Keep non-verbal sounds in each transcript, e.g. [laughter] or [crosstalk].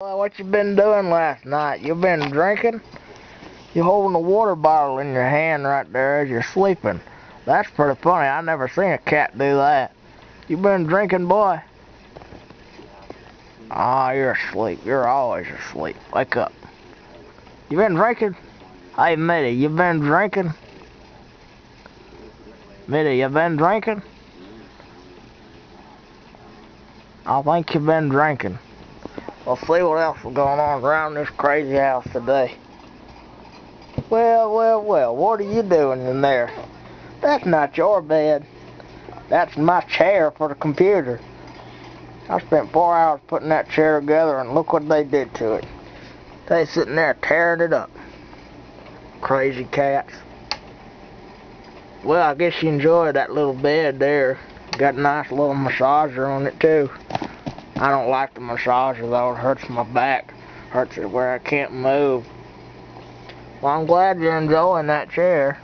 What you been doing last night? You been drinking? You holding a water bottle in your hand right there as you're sleeping. That's pretty funny. I never seen a cat do that. You been drinking, boy? Ah, oh, you're asleep. You're always asleep. Wake up. You been drinking? Hey, Mitty, you been drinking? Mitty, you been drinking? I think you been drinking. We'll see what else is going on around this crazy house today. Well, well, well, what are you doing in there? That's not your bed. That's my chair for the computer. I spent four hours putting that chair together and look what they did to it. They sitting there tearing it up. Crazy cats. Well, I guess you enjoyed that little bed there. Got a nice little massager on it too. I don't like the massager though. It hurts my back. Hurts it where I can't move. Well, I'm glad you're enjoying that chair.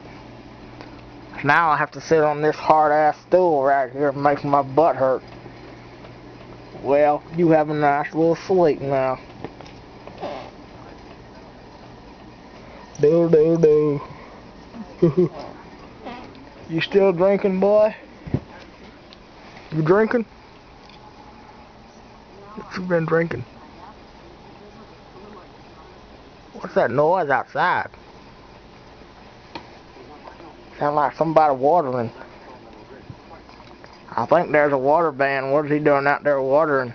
Now I have to sit on this hard-ass stool right here. Makes my butt hurt. Well, you have a nice little sleep now. Do do do. [laughs] you still drinking, boy? You drinking? What you been drinking? What's that noise outside? Sound like somebody watering. I think there's a water ban. What is he doing out there watering?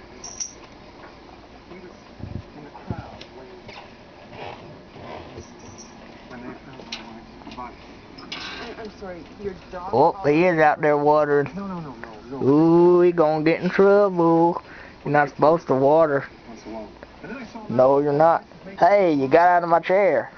I'm sorry, your dog. Oh, he is out there watering. No, no, no, no, no. Ooh, he gonna get in trouble. You're not supposed to water. No, you're not. Hey, you got out of my chair.